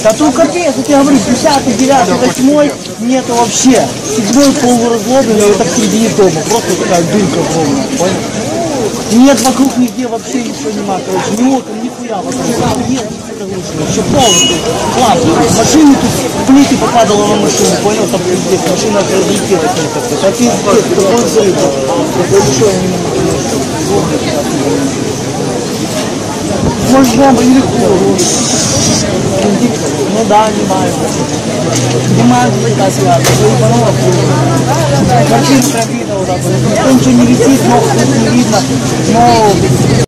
Тут капец, я тебе говорю, 10 9 8 нету вообще. Седьмой полуразломленный, вот так в середине дома. Просто такая дырка полная, понял? Нет вокруг нигде вообще ничего нема, короче, ни окон, ни хуя вокруг. Нет, еще полностью. Ладно, машины тут плиты попадало на машину, понял, там пиздец, машина как-то. Это пиздец, такой взрыв. Что, я не могу Может, бомба или хуй. Ну да, не знаю. Диман такая связана, заебанула хуй. Картину пробита вот так вот. Никто ничего не висит, ног тут не видно. Но